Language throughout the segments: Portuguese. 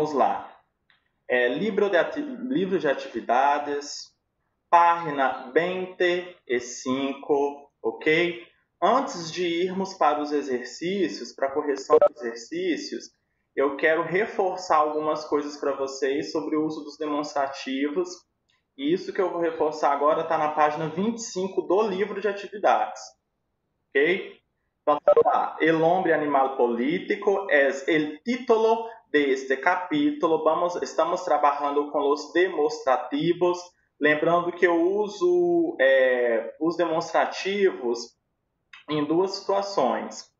vamos lá. É, livro, de livro de atividades, página 25, ok? Antes de irmos para os exercícios, para a correção dos exercícios, eu quero reforçar algumas coisas para vocês sobre o uso dos demonstrativos. E isso que eu vou reforçar agora está na página 25 do livro de atividades. Ok? Então, tá lá. El hombre animal político es el título de este capítulo. Vamos, estamos trabalhando com os demonstrativos. Lembrando que eu uso é, os demonstrativos em duas situações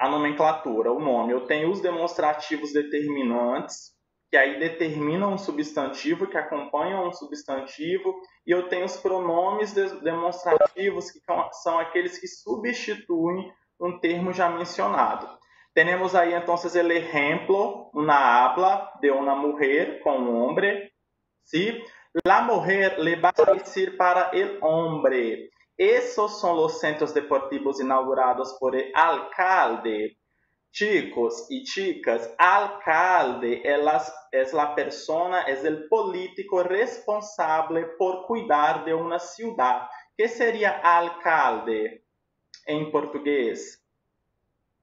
a nomenclatura, o nome. Eu tenho os demonstrativos determinantes, que aí determinam um substantivo, que acompanham um substantivo, e eu tenho os pronomes demonstrativos, que são aqueles que substituem um termo já mencionado. Temos aí, então, el ejemplo, una habla de una mujer con un hombre, ¿sí? La mujer le va a decir para el hombre, Esos son los centros deportivos inaugurados por el alcalde. Chicos y chicas, alcalde es la, es la persona, es el político responsable por cuidar de una ciudad. ¿Qué sería alcalde en portugués?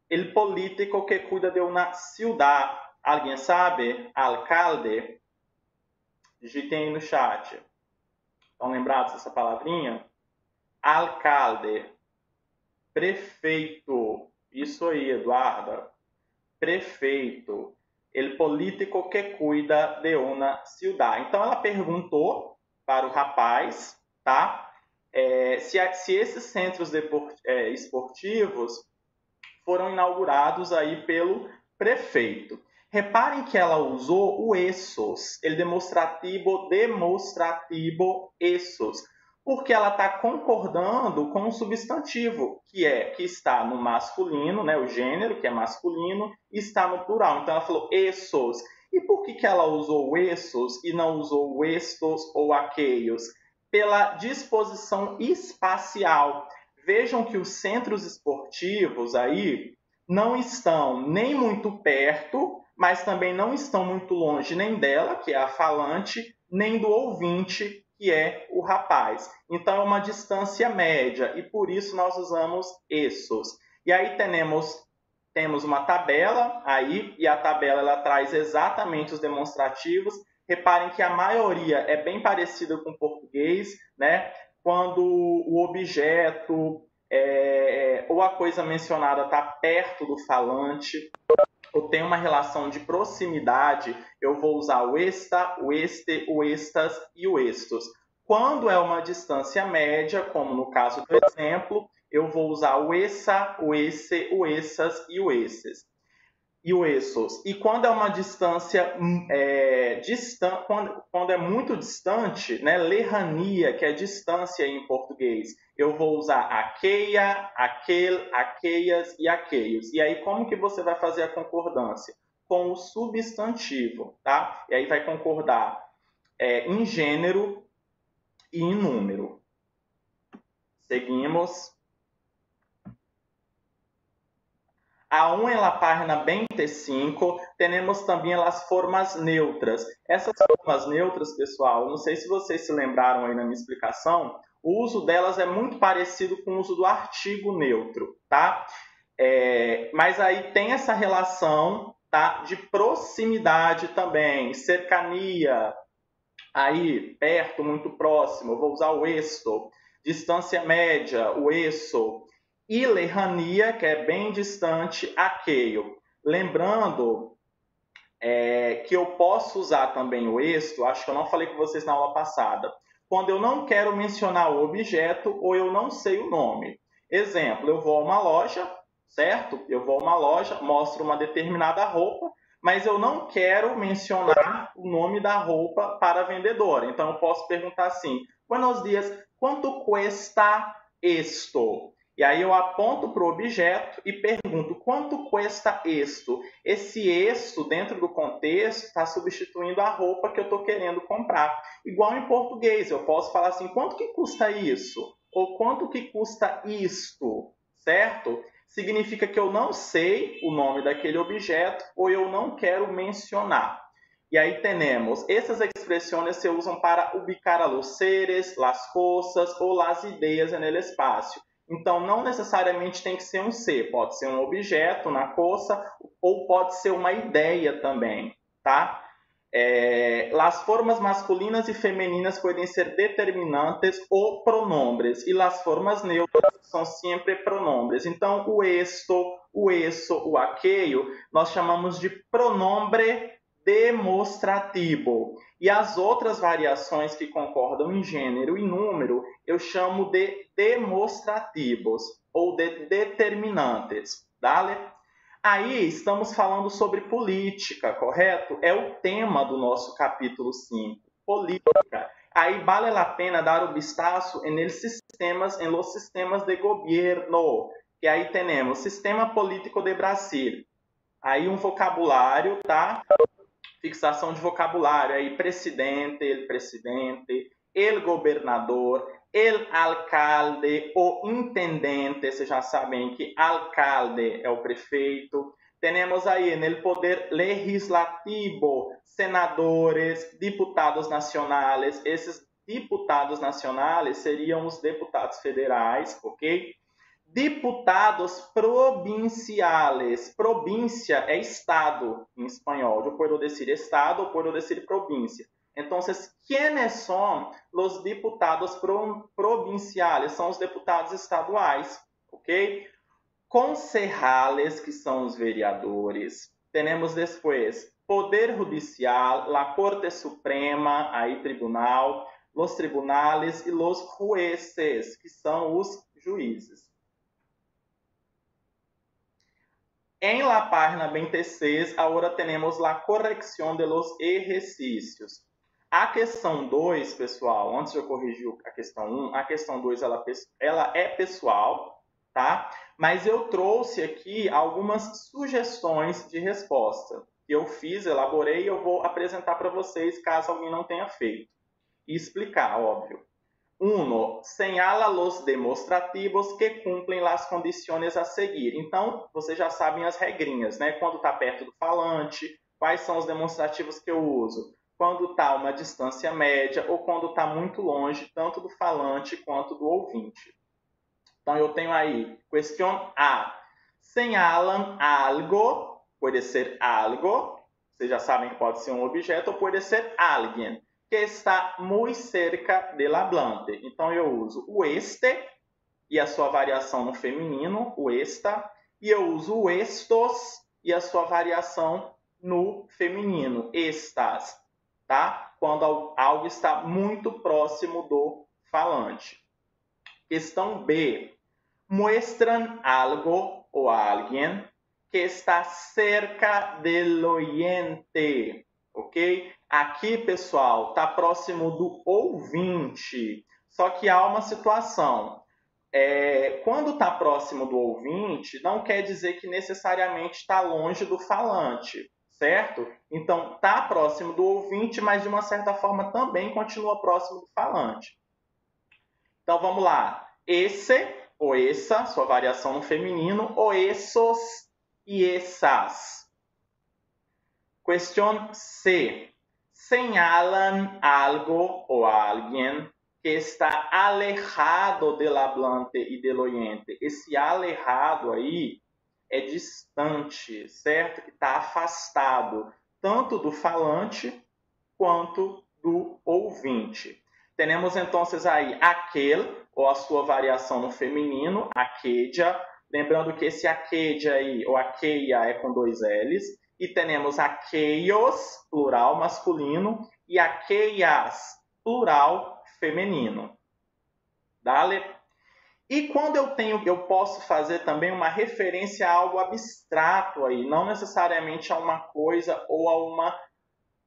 El político que cuida de una ciudad. ¿Alguien sabe? Alcalde? Digitem aí no chat. Estão lembrados dessa palavrinha? alcalde, prefeito. Isso aí, Eduarda. Prefeito. El político que cuida de uma ciudad. Então ela perguntou para o rapaz, tá? É, se, se, esses centros é, esportivos foram inaugurados aí pelo prefeito. Reparem que ela usou o essos, ele demonstrativo, demonstrativo essos porque ela está concordando com o substantivo, que é que está no masculino, né, o gênero, que é masculino, e está no plural. Então ela falou essos. E por que, que ela usou essos e não usou estos ou aqueios? Pela disposição espacial. Vejam que os centros esportivos aí não estão nem muito perto, mas também não estão muito longe nem dela, que é a falante, nem do ouvinte, que é o rapaz. Então é uma distância média e por isso nós usamos essos. E aí temos temos uma tabela aí e a tabela ela traz exatamente os demonstrativos. Reparem que a maioria é bem parecida com o português, né? Quando o objeto é, ou a coisa mencionada está perto do falante, ou tem uma relação de proximidade, eu vou usar o esta, o este, o estas e o estos. Quando é uma distância média, como no caso do exemplo, eu vou usar o essa, o esse, o essas e o esses. E o essos. E quando é uma distância hum, é, distan quando, quando é muito distante, né, lerrania, que é distância em português, eu vou usar aqueia, aquele, aqueias e aqueios. E aí, como que você vai fazer a concordância? Com o substantivo, tá? E aí vai concordar é, em gênero e em número. Seguimos. Aún en la página 25, temos também as formas neutras. Essas formas neutras, pessoal, não sei se vocês se lembraram aí na minha explicação, o uso delas é muito parecido com o uso do artigo neutro, tá? É, mas aí tem essa relação tá, de proximidade também, cercania, aí perto, muito próximo, vou usar o esto, distância média, o eso, e lerrania, que é bem distante, aqueio. Lembrando é, que eu posso usar também o esto, acho que eu não falei com vocês na aula passada, quando eu não quero mencionar o objeto ou eu não sei o nome. Exemplo, eu vou a uma loja, certo? Eu vou a uma loja, mostro uma determinada roupa, mas eu não quero mencionar o nome da roupa para a vendedora. Então eu posso perguntar assim: Buenos dias, quanto cuesta esto? E aí eu aponto para o objeto e pergunto quanto custa isto? Esse isto, dentro do contexto, está substituindo a roupa que eu estou querendo comprar. Igual em português, eu posso falar assim, quanto que custa isso? Ou quanto que custa isto? Certo? Significa que eu não sei o nome daquele objeto ou eu não quero mencionar. E aí temos, essas expressões se usam para ubicar a los seres, las cosas ou las ideias no espaço. Então, não necessariamente tem que ser um ser, pode ser um objeto na coça ou pode ser uma ideia também, tá? É, as formas masculinas e femininas podem ser determinantes ou pronombres, e as formas neutras são sempre pronombres. Então, o esto, o eso, o aqueio, nós chamamos de pronombre demonstrativo. E as outras variações que concordam em gênero e número, eu chamo de demonstrativos ou de determinantes. Dale? Aí estamos falando sobre política, correto? É o tema do nosso capítulo 5, política. Aí vale a pena dar o vistazo em sistemas, em los sistemas de governo, que aí temos sistema político de Brasil. Aí um vocabulário, tá? Fixação de vocabulário aí presidente, el presidente, el governador, el alcalde, o intendente, vocês já sabem que alcalde é o prefeito. Temos aí no poder legislativo, senadores, deputados nacionais. Esses deputados nacionais seriam os deputados federais, ok? Deputados provinciales. Província é estado em espanhol. Eu posso dizer estado ou posso dizer província. Então, quem são os deputados provinciais? São os deputados estaduais, ok? Concejales, que são os vereadores. Temos depois Poder Judicial, a Corte Suprema, aí tribunal, os tribunales e os jueces, que são os juízes. Em la página 26, agora temos a correção de los exercícios. A questão 2, pessoal, antes de eu corrigir a questão 1, um, a questão 2 ela, ela é pessoal, tá? Mas eu trouxe aqui algumas sugestões de resposta que eu fiz, elaborei e eu vou apresentar para vocês caso alguém não tenha feito. E explicar, óbvio. 1. Señala los demonstrativos que cumprem as condições a seguir. Então, vocês já sabem as regrinhas, né? Quando está perto do falante, quais são os demonstrativos que eu uso? quando está uma distância média ou quando está muito longe, tanto do falante quanto do ouvinte. Então, eu tenho aí, questão A. Señalam algo, pode ser algo, vocês já sabem que pode ser um objeto, ou pode ser alguém, que está muito cerca del hablante. Então, eu uso o este e a sua variação no feminino, o esta, e eu uso o estos e a sua variação no feminino, estas tá? Quando algo está muito próximo do falante. Questão B. Muestran algo ou alguém que está cerca do oyente, ok? Aqui, pessoal, está próximo do ouvinte. Só que há uma situação. É, quando está próximo do ouvinte, não quer dizer que necessariamente está longe do falante certo? Então, está próximo do ouvinte, mas de uma certa forma também continua próximo do falante. Então, vamos lá. Esse ou essa, sua variação no feminino, ou e essas. Questão C. Señalan algo ou alguém que está alejado del hablante e del oyente. Esse alejado aí é distante, certo? Que está afastado tanto do falante quanto do ouvinte. Temos então aí aquele, ou a sua variação no feminino, aquedia. Lembrando que esse aquedia aí, ou aqueia, é com dois L's. E temos aqueios, plural masculino, e aqueias, plural feminino. Dale e quando eu tenho, eu posso fazer também uma referência a algo abstrato aí, não necessariamente a uma coisa ou a uma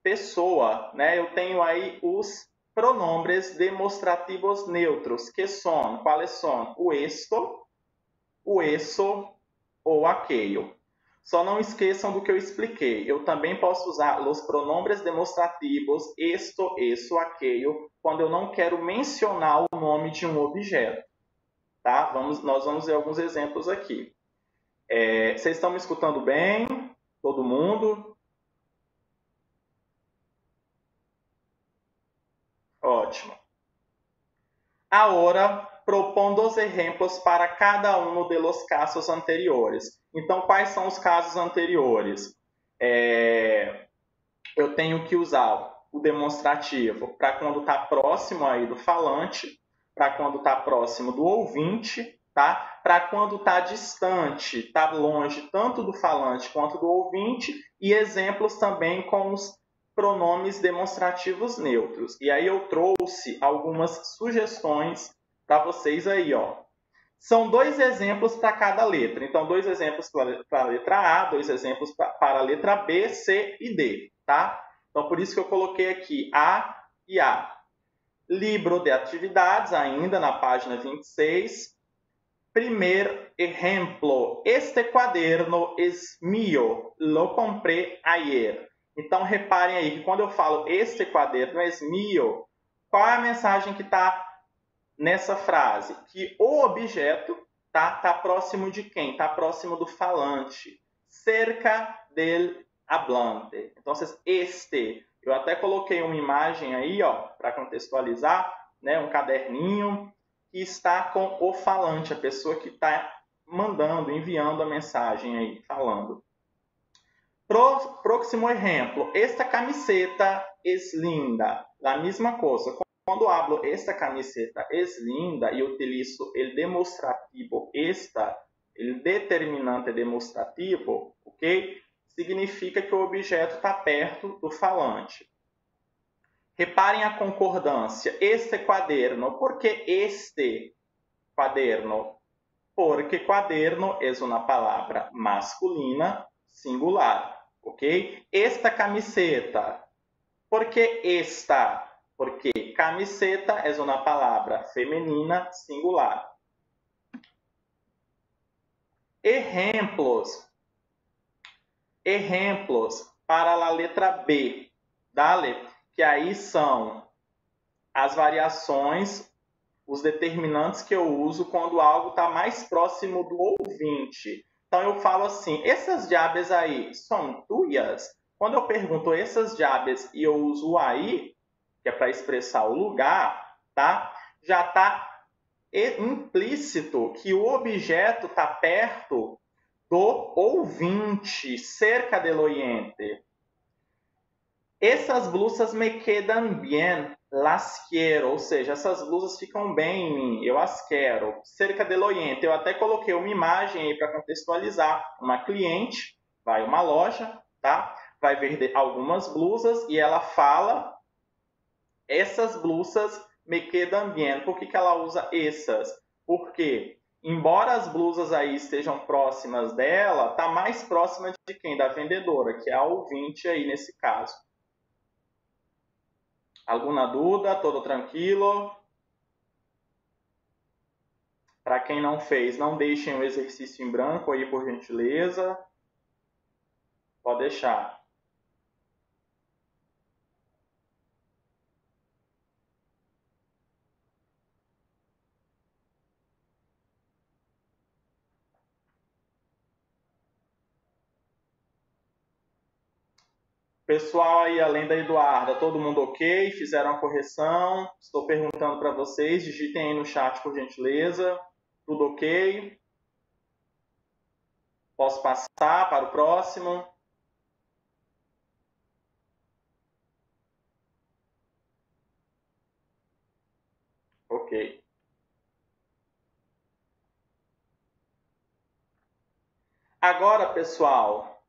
pessoa, né? Eu tenho aí os pronombres demonstrativos neutros, que são, quais são? O esto, o eso ou aquele. Só não esqueçam do que eu expliquei. Eu também posso usar os pronomes demonstrativos esto, isso, aquele quando eu não quero mencionar o nome de um objeto. Tá? Vamos, nós vamos ver alguns exemplos aqui. É, vocês estão me escutando bem? Todo mundo? Ótimo. Agora, propondo os exemplos para cada um de los casos anteriores. Então, quais são os casos anteriores? É... Eu tenho que usar o demonstrativo para quando está próximo aí do falante, para quando está próximo do ouvinte, tá? Para quando está distante, está longe tanto do falante quanto do ouvinte, e exemplos também com os pronomes demonstrativos neutros. E aí eu trouxe algumas sugestões para vocês aí, ó. São dois exemplos para cada letra. Então, dois exemplos para a letra A, dois exemplos para a letra B, C e D, tá? Então, por isso que eu coloquei aqui A e A. Libro de atividades, ainda na página 26. Primeiro exemplo. Este quaderno es mío. Lo compré ayer. Então, reparem aí que quando eu falo este quaderno es mío, qual é a mensagem que está nessa frase? Que o objeto está tá próximo de quem? Está próximo do falante. Cerca del hablante. Então, este. Eu até coloquei uma imagem aí, ó, para contextualizar, né, um caderninho que está com o falante, a pessoa que está mandando, enviando a mensagem aí, falando. Pro, próximo exemplo, esta camiseta é linda. A mesma coisa. Quando hablo esta camiseta é linda e utilizo o demonstrativo esta, o determinante demonstrativo, ok? Significa que o objeto está perto do falante. Reparem a concordância. Este quaderno. Por que este quaderno? Porque quaderno é uma palavra masculina singular, ok? Esta camiseta. Por que esta? Porque camiseta é uma palavra feminina singular. Exemplos. Exemplos para a letra B. Dale que aí são as variações, os determinantes que eu uso quando algo está mais próximo do ouvinte. Então eu falo assim, essas diabas aí são tuas? Quando eu pergunto essas diabas e eu uso aí, que é para expressar o lugar, tá? Já está implícito que o objeto está perto do ouvinte, cerca del oyente. Essas blusas me quedam bem, las quiero, ou seja, essas blusas ficam bem em mim, eu as quero. Cerca de loyente, eu até coloquei uma imagem aí para contextualizar. Uma cliente vai a uma loja, tá? Vai ver algumas blusas e ela fala essas blusas me quedam bem. Por que, que ela usa essas? Porque embora as blusas aí estejam próximas dela, tá mais próxima de quem? Da vendedora, que é a ouvinte aí nesse caso. Alguma dúvida? Todo tranquilo? Para quem não fez, não deixem o exercício em branco aí, por gentileza. Pode deixar. Pessoal aí, além da Eduarda, todo mundo ok? Fizeram a correção? Estou perguntando para vocês, digitem aí no chat por gentileza. Tudo ok? Posso passar para o próximo? Ok. Agora, pessoal,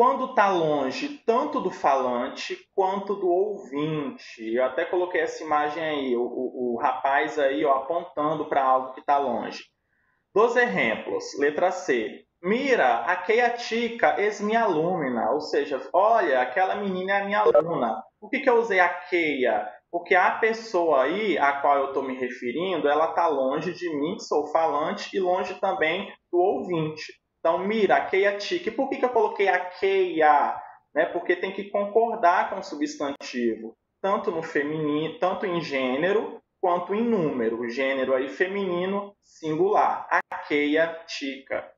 quando está longe tanto do falante quanto do ouvinte. Eu até coloquei essa imagem aí, o, o, o rapaz aí ó, apontando para algo que está longe. Dos exemplos, letra C. Mira, aquela chica é minha aluna, ou seja, olha, aquela menina é minha aluna. Por que, que eu usei aqueia? Porque a pessoa aí a qual eu estou me referindo, ela está longe de mim, que sou falante, e longe também do ouvinte. Então, mira, aqueia tique. Por que, que eu coloquei aqueia? Né? Porque tem que concordar com o substantivo, tanto no feminino, tanto em gênero quanto em número. Gênero aí feminino singular. Aqueia tica.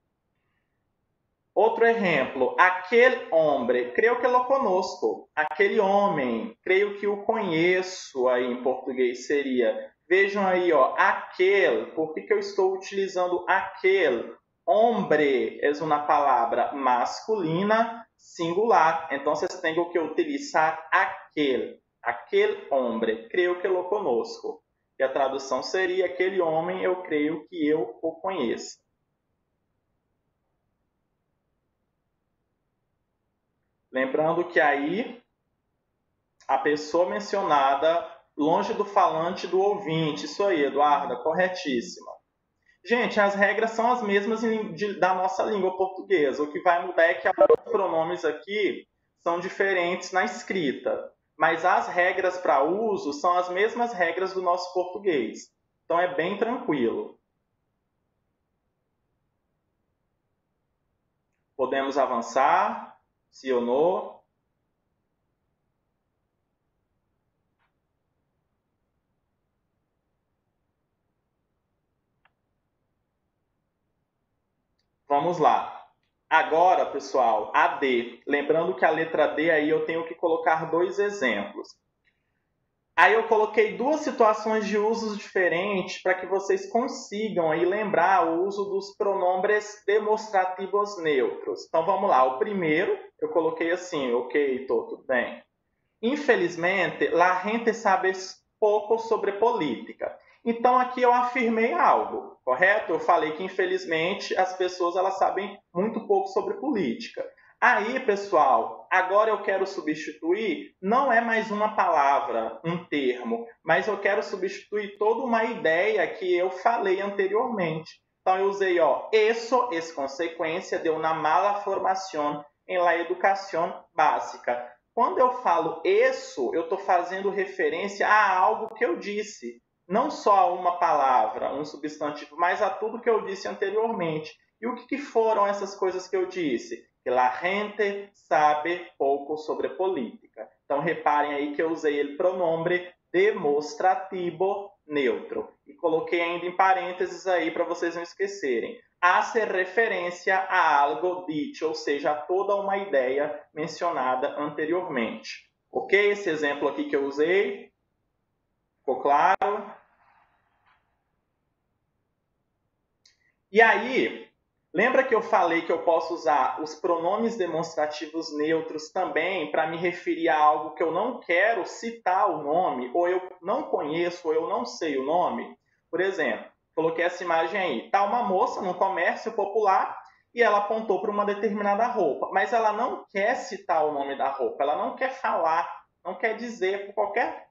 Outro exemplo, aquele homem, creio que lo conosco. Aquele homem, creio que o conheço aí em português seria. Vejam aí, ó, aquele. Por que, que eu estou utilizando aquele? Hombre é uma palavra masculina singular. Então têm que utilizar aquele. Aquele homem, creio que lo conosco. E a tradução seria aquele homem, eu creio que eu o conheço. Lembrando que aí a pessoa mencionada longe do falante do ouvinte. Isso aí, Eduarda, corretíssima. Gente, as regras são as mesmas da nossa língua portuguesa. O que vai mudar é que os pronomes aqui são diferentes na escrita, mas as regras para uso são as mesmas regras do nosso português. Então é bem tranquilo. Podemos avançar. Sim ou não? Vamos lá. Agora, pessoal, a D. Lembrando que a letra D aí eu tenho que colocar dois exemplos. Aí eu coloquei duas situações de usos diferentes para que vocês consigam aí lembrar o uso dos pronombres demonstrativos neutros. Então vamos lá. O primeiro eu coloquei assim, ok, tô, tudo bem. Infelizmente, la gente sabe pouco sobre política. Então aqui eu afirmei algo, correto? Eu falei que infelizmente as pessoas elas sabem muito pouco sobre política. Aí, pessoal, agora eu quero substituir, não é mais uma palavra, um termo, mas eu quero substituir toda uma ideia que eu falei anteriormente. Então eu usei, ó, eso es consequência de uma mala formação em la educação básica. Quando eu falo isso, eu estou fazendo referência a algo que eu disse, não só a uma palavra, um substantivo, mas a tudo que eu disse anteriormente. E o que, que foram essas coisas que eu disse? que a gente sabe pouco sobre política. Então reparem aí que eu usei o pronome demonstrativo neutro e coloquei ainda em parênteses aí para vocês não esquecerem. Hace referência a algo dito, ou seja, a toda uma ideia mencionada anteriormente. Ok? Esse exemplo aqui que eu usei, ficou claro? E aí, Lembra que eu falei que eu posso usar os pronomes demonstrativos neutros também para me referir a algo que eu não quero citar o nome, ou eu não conheço, ou eu não sei o nome? Por exemplo, coloquei essa imagem aí. Está uma moça no comércio popular e ela apontou para uma determinada roupa, mas ela não quer citar o nome da roupa, ela não quer falar, não quer dizer por qualquer,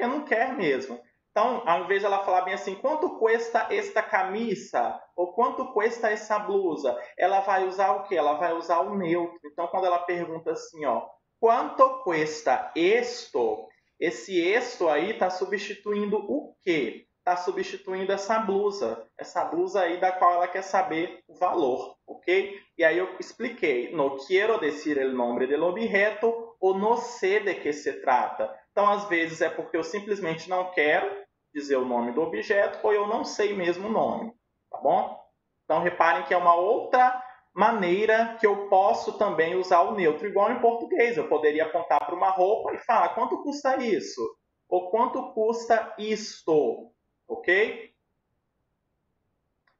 porque não quer mesmo. Então, ao invés de ela falar bem assim, quanto custa esta camisa? Ou quanto custa essa blusa? Ela vai usar o quê? Ela vai usar o neutro. Então, quando ela pergunta assim, ó, quanto custa esto? Esse esto aí está substituindo o quê? Está substituindo essa blusa. Essa blusa aí da qual ela quer saber o valor, ok? E aí eu expliquei, no quiero decir el nombre del objeto ou no sé de que se trata. Então, às vezes, é porque eu simplesmente não quero dizer o nome do objeto ou eu não sei mesmo o nome, tá bom? Então, reparem que é uma outra maneira que eu posso também usar o neutro, igual em português. Eu poderia apontar para uma roupa e falar quanto custa isso? Ou quanto custa isto? Ok?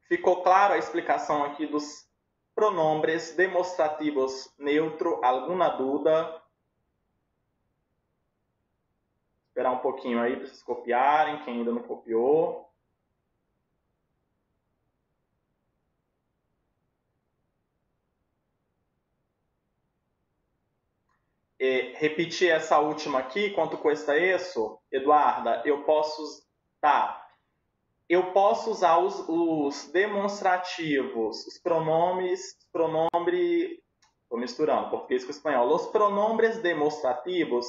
Ficou claro a explicação aqui dos pronombres demonstrativos neutro? Alguma dúvida? Esperar um pouquinho aí para vocês copiarem, quem ainda não copiou. E, repetir essa última aqui, quanto custa isso? Eduarda, eu posso... Tá. Eu posso usar os, os demonstrativos, os pronomes, pronombre... Estou misturando português com espanhol. Os pronombres demonstrativos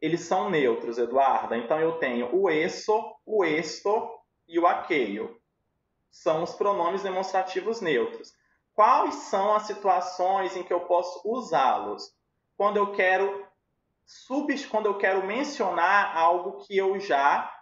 eles são neutros, Eduarda. Então eu tenho o eso, o esto e o aqueio. São os pronomes demonstrativos neutros. Quais são as situações em que eu posso usá-los? Quando eu quero sub, quando eu quero mencionar algo que eu já,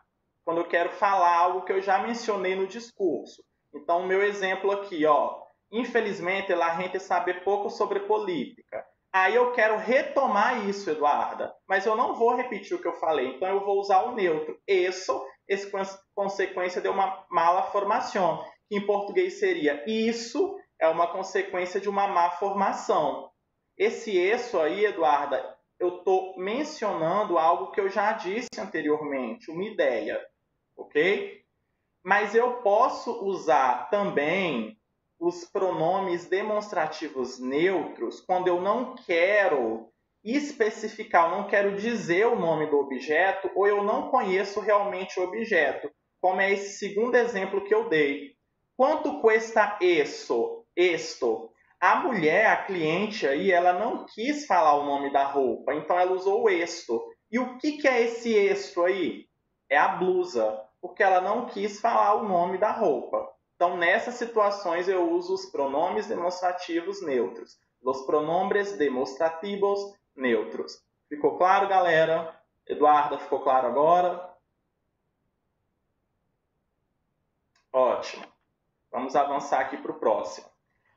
quando eu quero falar algo que eu já mencionei no discurso. Então, o meu exemplo aqui, ó, infelizmente, a gente sabe pouco sobre política. Aí eu quero retomar isso, Eduarda, mas eu não vou repetir o que eu falei, então eu vou usar o neutro. Isso, esse consequência de uma mala formação, que em português seria isso é uma consequência de uma má formação. Esse isso aí, Eduarda, eu estou mencionando algo que eu já disse anteriormente, uma ideia, ok? Mas eu posso usar também os pronomes demonstrativos neutros quando eu não quero especificar, eu não quero dizer o nome do objeto ou eu não conheço realmente o objeto, como é esse segundo exemplo que eu dei. Quanto custa isso? Esto? A mulher, a cliente aí, ela não quis falar o nome da roupa, então ela usou o esto. E o que, que é esse esto aí? É a blusa, porque ela não quis falar o nome da roupa. Então, nessas situações, eu uso os pronomes demonstrativos neutros. Os pronombres demonstrativos neutros. Ficou claro, galera? Eduarda, ficou claro agora? Ótimo. Vamos avançar aqui para o próximo.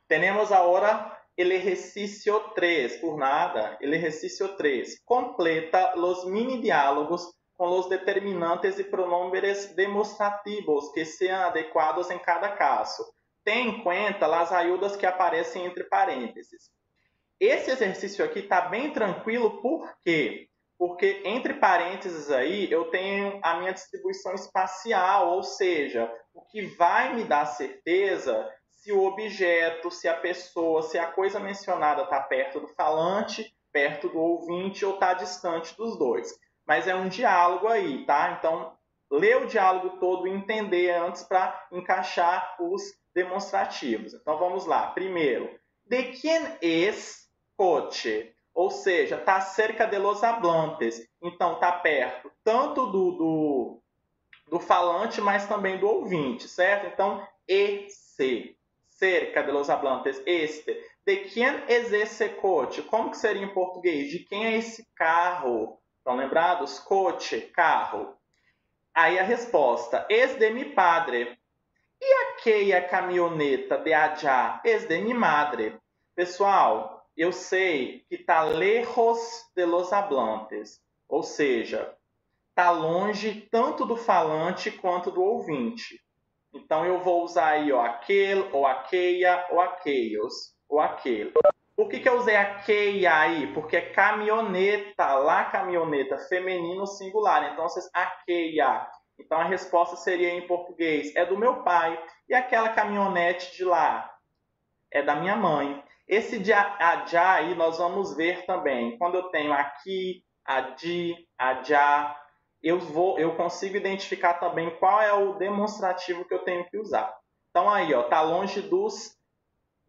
Temos agora el ejercicio 3, por nada, el ejercicio 3. Completa los mini diálogos com os determinantes e pronombres demonstrativos que sejam adequados em cada caso. Tem em conta as ayudas que aparecem entre parênteses. Esse exercício aqui está bem tranquilo, por quê? Porque entre parênteses aí eu tenho a minha distribuição espacial, ou seja, o que vai me dar certeza se o objeto, se a pessoa, se a coisa mencionada está perto do falante, perto do ouvinte ou está distante dos dois. Mas é um diálogo aí, tá? Então, ler o diálogo todo e entender antes para encaixar os demonstrativos. Então, vamos lá. Primeiro, de quem es coche? Ou seja, está cerca de los hablantes. Então, está perto tanto do, do, do falante, mas também do ouvinte, certo? Então, esse cerca de los hablantes este. De quem es esse coche? Como que seria em português? De quem é esse carro? Estão lembrados? Coche, carro. Aí a resposta, es de mi padre. E aquela caminhoneta de allá? Es de mi madre. Pessoal, eu sei que tá lejos de los hablantes. Ou seja, tá longe tanto do falante quanto do ouvinte. Então eu vou usar aí ó, aquele, ou aqueia, ou aqueios, ou aquele. Por que, que eu usei aqueia aí? Porque é caminhoneta, lá caminhoneta, feminino singular. Então vocês aqueia. Então a resposta seria em português: é do meu pai. E aquela caminhonete de lá? É da minha mãe. Esse de já aí nós vamos ver também. Quando eu tenho aqui, adi, já eu vou, eu consigo identificar também qual é o demonstrativo que eu tenho que usar. Então aí, ó, tá longe dos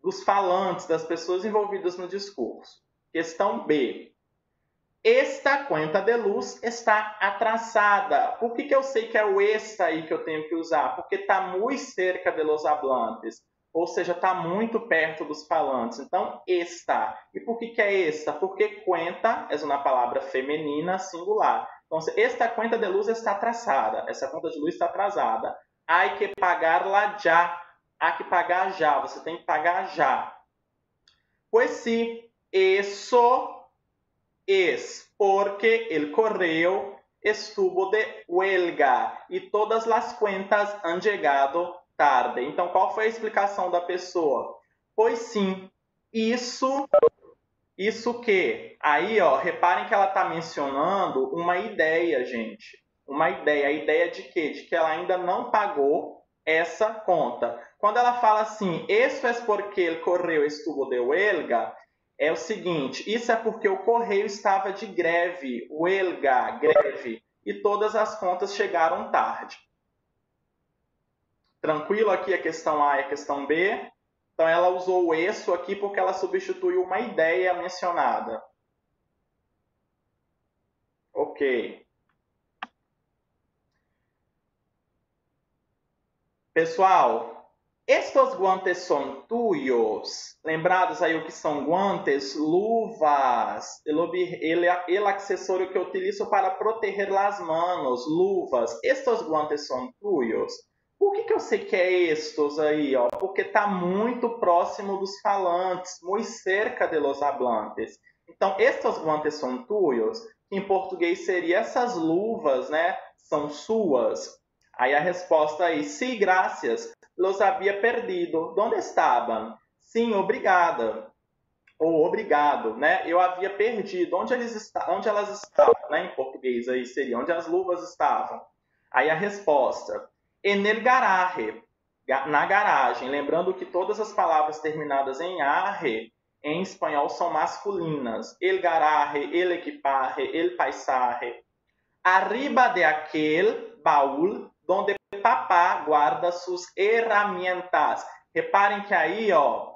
dos falantes, das pessoas envolvidas no discurso. Questão B. Esta conta de luz está atrasada. Por que, que eu sei que é o esta aí que eu tenho que usar? Porque está muito cerca de los hablantes. Ou seja, está muito perto dos falantes. Então, está. E por que, que é esta? Porque conta é uma palavra feminina singular. Então, esta conta de luz está atrasada. Essa conta de luz está atrasada. Há que pagar lá já. Há que pagar já. Você tem que pagar já. Pois sim, isso es porque el correo estuvo de huelga e todas as contas han llegado tarde. Então, qual foi a explicação da pessoa? Pois sim, isso isso que? Aí, ó, reparem que ela está mencionando uma ideia, gente. Uma ideia. A ideia de quê? De que ela ainda não pagou essa conta. Quando ela fala assim, isso é porque o correio estuvo de huelga, é o seguinte, isso é porque o correio estava de greve, huelga, greve, e todas as contas chegaram tarde. Tranquilo aqui a questão A e a questão B? Então ela usou o isso aqui porque ela substituiu uma ideia mencionada. Ok. Pessoal, estes guantes são tuyos. Lembrados aí o que são guantes? Luvas. Ele é o acessório que eu utilizo para proteger as manos. Luvas. Estes guantes são tuyos. Por que, que eu sei que é estos aí? Ó? Porque está muito próximo dos falantes, muito cerca de los hablantes. Então, estes guantes são tuyos, que em português seria essas luvas, né? São suas. Aí a resposta aí, sim, sí, graças. Los havia perdido. Onde estavam? Sim, obrigada. Ou obrigado, né? Eu havia perdido. Onde, eles está, onde elas estavam, né? Em português aí seria, onde as luvas estavam. Aí a resposta, en el garage, na garagem. Lembrando que todas as palavras terminadas em arre em espanhol são masculinas. El garage, el equipaje, el paisaje. Arriba de aquel baúl donde papá guarda suas herramientas. Reparem que aí, ó,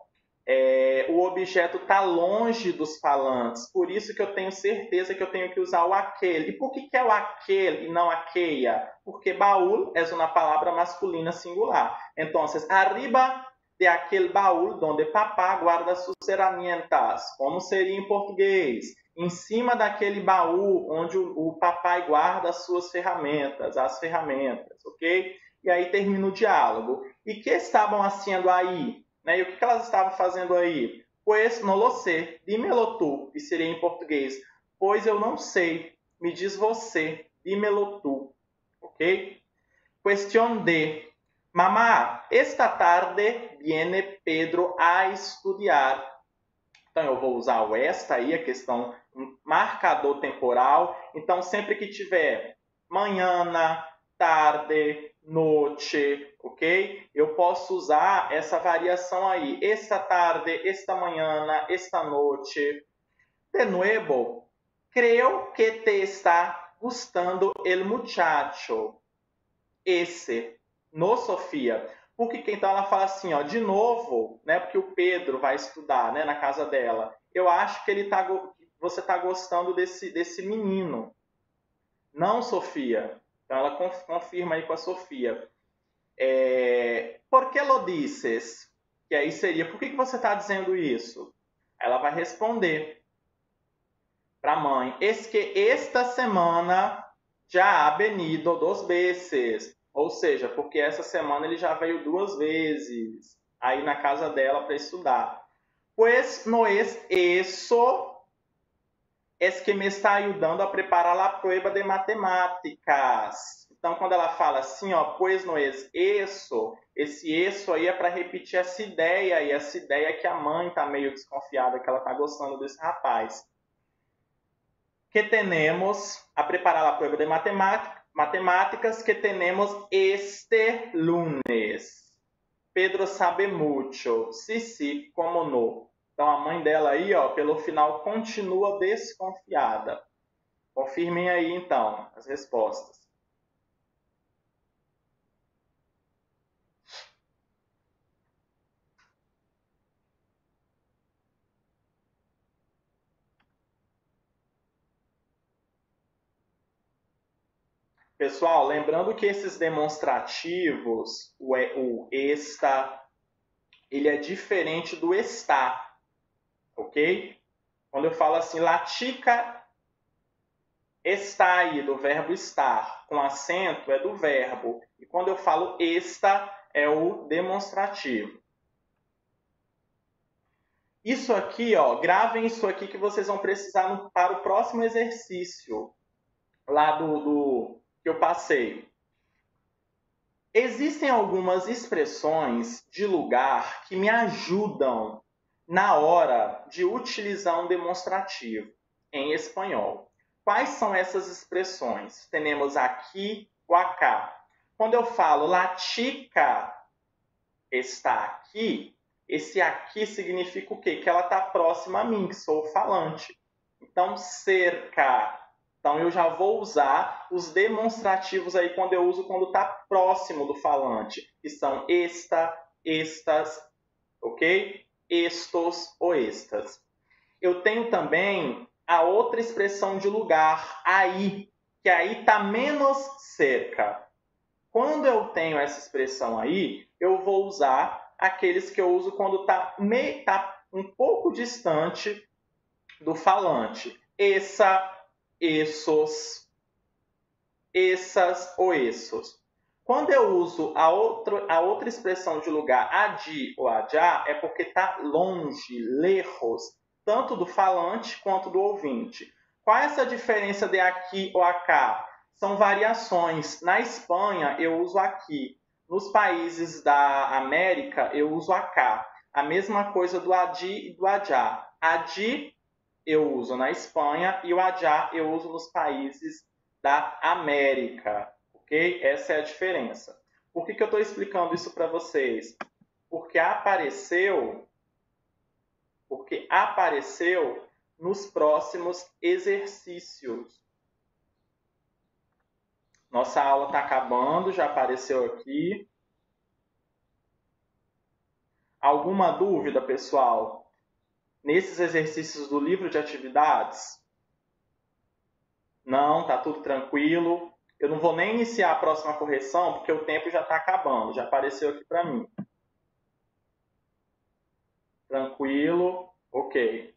é, o objeto está longe dos falantes, por isso que eu tenho certeza que eu tenho que usar o aquele. E por que, que é o aquele e não aqueia? Porque baú é uma palavra masculina singular. Então, arriba de aquele baú onde papá guarda suas ferramentas. Como seria em português? Em cima daquele baú onde o, o papai guarda as suas ferramentas, as ferramentas, ok? E aí termina o diálogo. E que estavam haciendo aí? Né? E o que, elas estavam fazendo aí? Pois no lo sé, dímelo tú, que seria em português. Pois eu não sei, me diz você, dímelo tú. Ok? Questão D. Mamá, esta tarde viene Pedro a estudar. Então eu vou usar o esta aí, a questão marcador temporal. Então sempre que tiver manhã, tarde, noite, ok? Eu posso usar essa variação aí, esta tarde, esta manhã, esta noite. De nuevo, creo que te está gustando el muchacho. Esse, no Sofia. Porque então ela fala assim, ó, de novo, né? Porque o Pedro vai estudar, né, na casa dela. Eu acho que ele tá, você está gostando desse, desse menino. Não, Sofia. Então ela confirma aí com a Sofia. É, por que lo dices? Que aí seria, por que, que você está dizendo isso? Ela vai responder para a mãe, es que esta semana já ha venido dos vezes. Ou seja, porque essa semana ele já veio duas vezes aí na casa dela para estudar. Pues no es eso es que me está ajudando a preparar a prova de matemáticas. Então, quando ela fala assim, ó, pois não é isso, esse isso aí é para repetir essa ideia, e essa ideia é que a mãe está meio desconfiada, que ela está gostando desse rapaz. Que temos a preparar a prova de matemática, matemáticas que temos este lunes. Pedro sabe muito, sí, sí, como no. Então a mãe dela aí, ó, pelo final continua desconfiada. Confirmem aí então as respostas. Pessoal, lembrando que esses demonstrativos, o, o esta, ele é diferente do está ok? Quando eu falo assim, latica está aí, do verbo estar, com acento é do verbo. E quando eu falo esta, é o demonstrativo. Isso aqui, ó, gravem isso aqui que vocês vão precisar no, para o próximo exercício lá do, do que eu passei. Existem algumas expressões de lugar que me ajudam na hora de utilizar um demonstrativo em espanhol. Quais são essas expressões? Temos aqui o acá. Quando eu falo la chica está aqui, esse aqui significa o quê? Que ela está próxima a mim, que sou o falante. Então, cerca. Então, eu já vou usar os demonstrativos aí quando eu uso quando está próximo do falante, que são esta, estas, ok? estos ou estas. Eu tenho também a outra expressão de lugar, aí, que aí está menos cerca. Quando eu tenho essa expressão aí, eu vou usar aqueles que eu uso quando está tá um pouco distante do falante. Essa, essos, essas ou essos. Quando eu uso a, outro, a outra expressão de lugar, adi ou adjá, é porque está longe, lejos, tanto do falante quanto do ouvinte. Qual é essa diferença de aqui ou acá? São variações. Na Espanha, eu uso aqui. Nos países da América, eu uso acá. A mesma coisa do adi e do adjá. Adi eu uso na Espanha e o adjá eu uso nos países da América. Ok? Essa é a diferença. Por que, que eu estou explicando isso para vocês? Porque apareceu, porque apareceu nos próximos exercícios. Nossa aula está acabando, já apareceu aqui. Alguma dúvida, pessoal? Nesses exercícios do livro de atividades? Não, tá tudo tranquilo. Eu não vou nem iniciar a próxima correção, porque o tempo já está acabando, já apareceu aqui para mim. Tranquilo, ok.